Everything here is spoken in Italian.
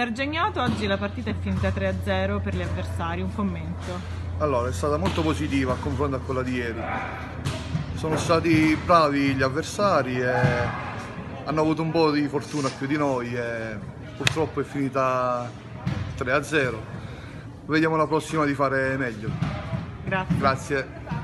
Sergegnato, oggi la partita è finita 3-0 per gli avversari, un commento. Allora, è stata molto positiva a confronto a quella di ieri. Sono stati bravi gli avversari e hanno avuto un po' di fortuna più di noi e purtroppo è finita 3-0. Vediamo la prossima di fare meglio. Grazie. Grazie.